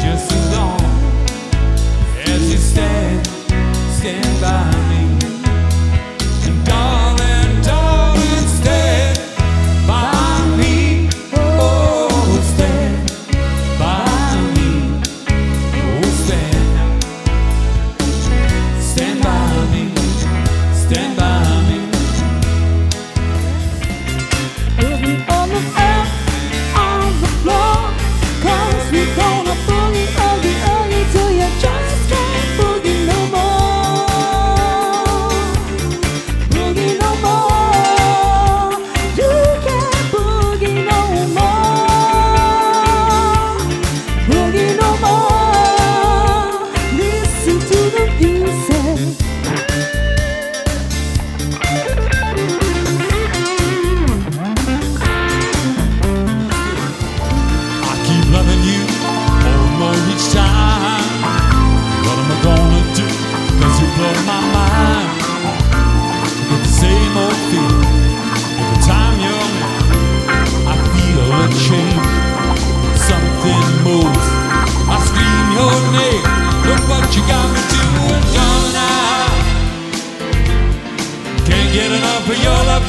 just as long as you stand, stand by me. Oh, stand by me. Oh, stand.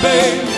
baby